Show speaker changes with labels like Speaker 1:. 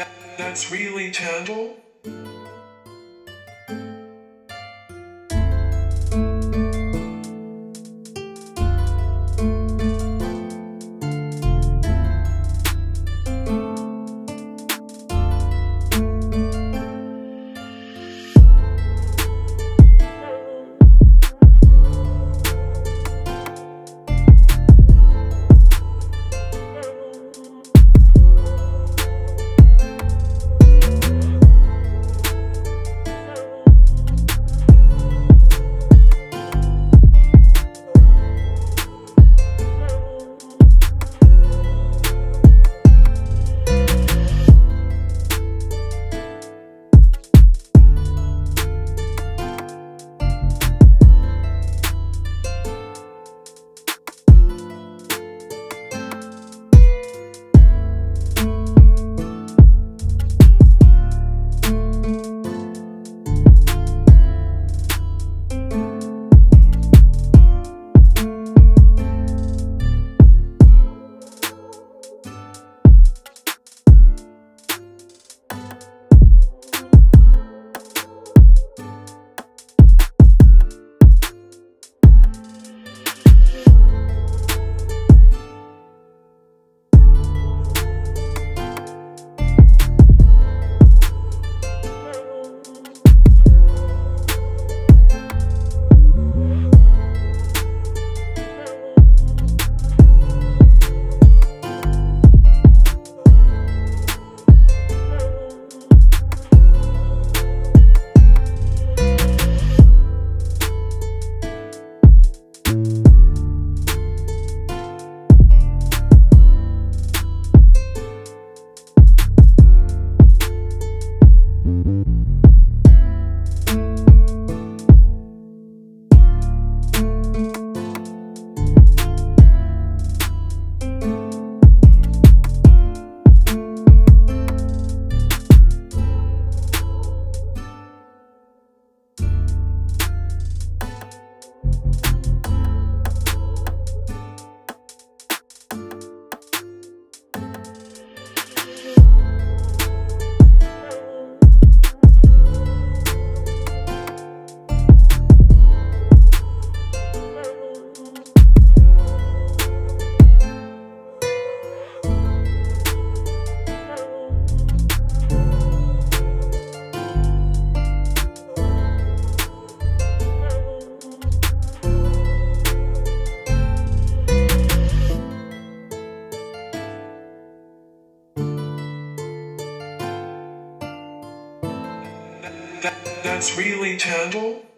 Speaker 1: that, that's really terrible. That, that's really terrible.